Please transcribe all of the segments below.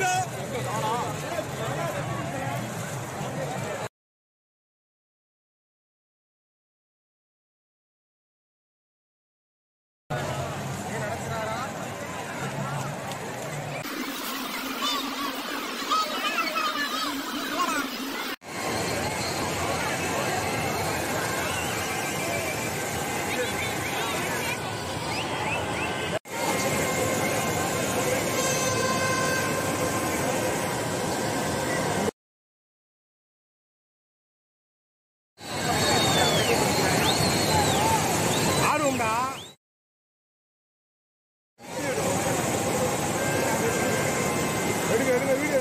Krishna. போயிடுறா எடுக்க எடுக்க வீடியோ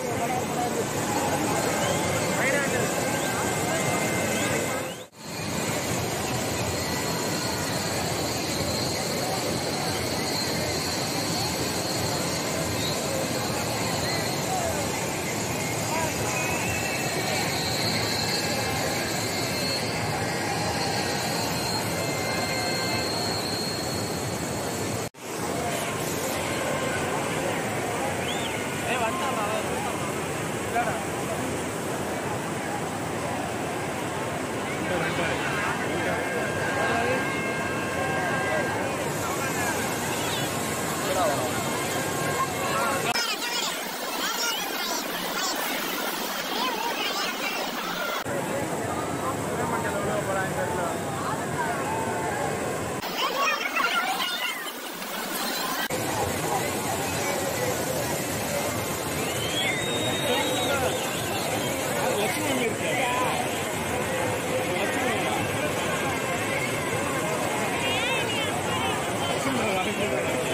Obrigado.